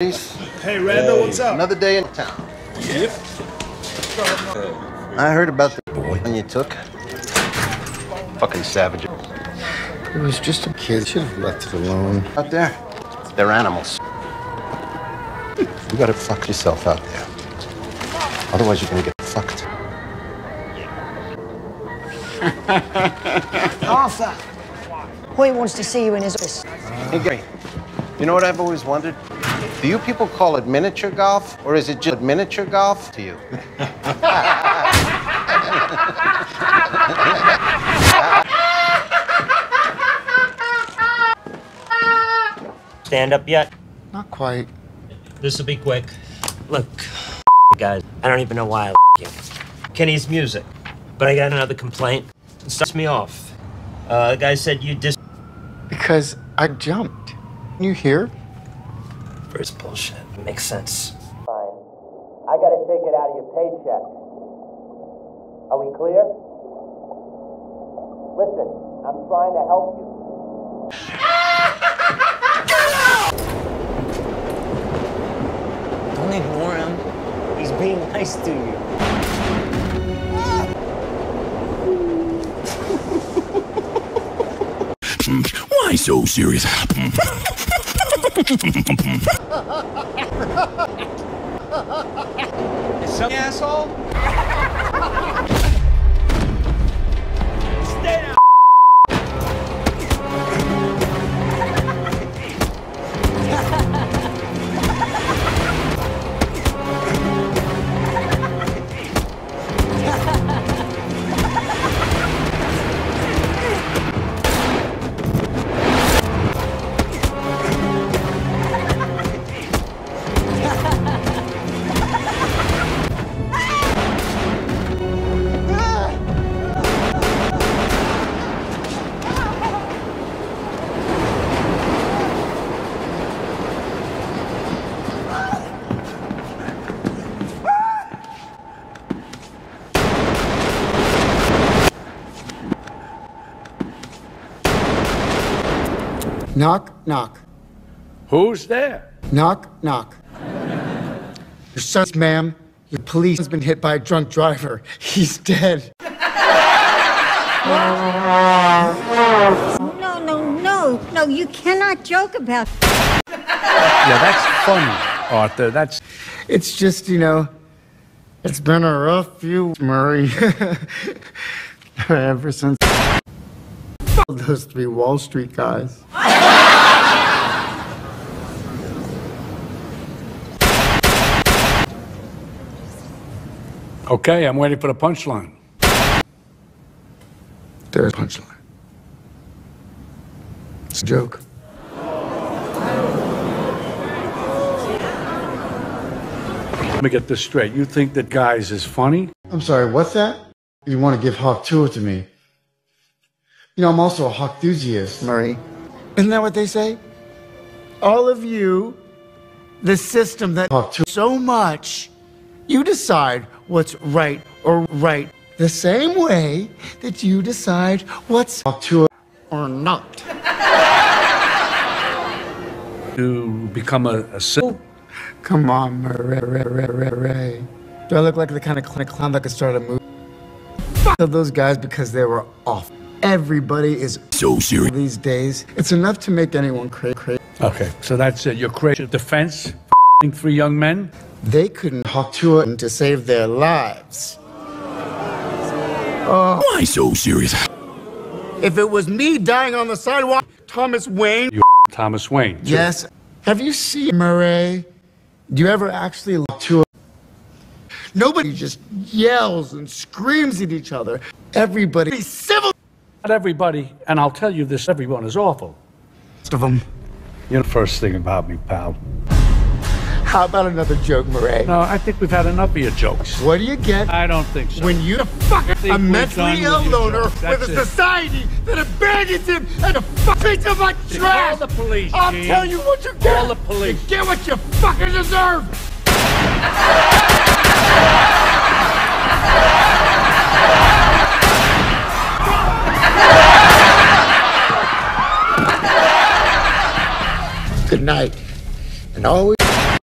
Hey, Randall, what's up? Another day in town. Yep. I heard about the boy you took. Fucking savage. It was just a kid. Should have left it alone. Out there, they're animals. You gotta fuck yourself out there. Otherwise, you're gonna get fucked. Arthur, Hoyt wants to see you in his office. Hey, Gary, you know what I've always wondered? Do you people call it miniature golf, or is it just miniature golf to you? Stand up yet? Not quite. This will be quick. Look, guys, I don't even know why I you. Kenny's music. But I got another complaint. It starts me off. Uh, the guy said you dis Because I jumped. You hear? First bullshit. Makes sense. Fine. I gotta take it out of your paycheck. Are we clear? Listen, I'm trying to help you. Don't ignore him. He's being nice to you. Why so serious? Some asshole? Knock, knock. Who's there? Knock, knock. Your son's, ma'am. Your police has been hit by a drunk driver. He's dead. No, no, no, no, you cannot joke about Yeah, that's funny, Arthur. That's It's just, you know, it's been a rough few, Murray. Ever since those three Wall Street guys. Okay. I'm waiting for the punchline. There's a punchline. It's a joke. Let me get this straight. You think that guys is funny? I'm sorry, what's that? You want to give Hawk Tuah to me? You know, I'm also a Hawk enthusiast, Murray. Isn't that what they say? All of you, the system that Hawk Tuah so much, you decide what's right or right the same way that you decide what's Hawk Tuah or not. To become a, a civil? Oh, come on, Murray. Ray, Ray, Ray, Ray. Do I look like the kind of clown that could start a movie? Fuck those guys because they were off. Everybody is So serious. these days. It's enough to make anyone crazy. Cra- Okay, so that's it. You're crazy. Defense? F***ing three young men? they couldn't talk to it to save their lives. Oh. Why so serious? If it was me dying on the sidewalk, Thomas Wayne. You Thomas Wayne. too. Yes. Have you seen Murray? Do you ever actually look to it? Nobody just yells and screams at each other. Everybody be civil. Not everybody, and I'll tell you this, everyone is awful. Most of them. You know the first thing about me, pal. How about another joke, Murray? No, I think we've had enough of your jokes. What do you get I don't think so. when you fuck think a mentally ill with loner jokes. with a it. society that abandons him and a fuck piece of my trash? Call the police, I'll Gene. tell you what you get. Call the police. You get what you fucking deserve. Good night, and always.